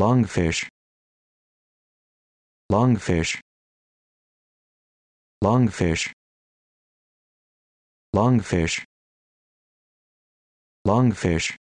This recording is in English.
longfish. Longfish. Longfish. Longfish. Longfish.